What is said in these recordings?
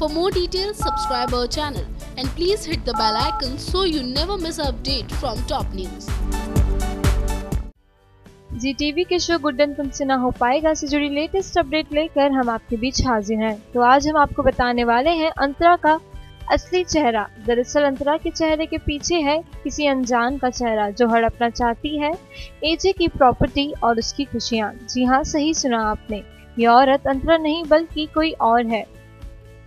For more details, subscribe our channel and please hit the bell icon so you never miss an update from top news. Zee TV के show Guddan Tumse Na हो पाएगा से जुड़ी latest update लेकर हम आपके बीच हाजिर हैं। तो आज हम आपको बताने वाले हैं अंतरा का असली चेहरा। दरअसल अंतरा के चेहरे के पीछे है किसी अनजान का चेहरा जो हड़पना चाहती है एजे की प्रॉपर्टी और उसकी खुशियाँ। जी हाँ सही सुना आपने। ये औरत अंतरा नहीं बल्कि कोई और है।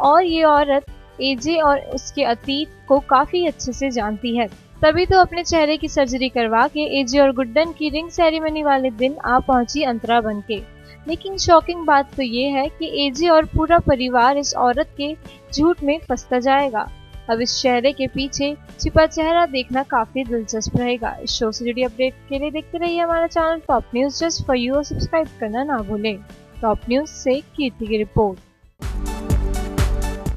और ये औरत एजे और उसके अतीत को काफ़ी अच्छे से जानती है। तभी तो अपने चेहरे की सर्जरी करवा के एजे और गुड्डन की रिंग सेरेमनी वाले दिन आ पहुँची अंतरा बन के। लेकिन शॉकिंग बात तो ये है कि एजे और पूरा परिवार इस औरत के झूठ में फंसता जाएगा। अब इस चेहरे के पीछे छिपा चेहरा देखना काफ़ी दिलचस्प रहेगा। इस शो से जुड़ी अपडेट के लिए देखते रहिए हमारा channel top news just for you और सब्सक्राइब करना ना भूलें। टॉप न्यूज़ से कीर्ति की report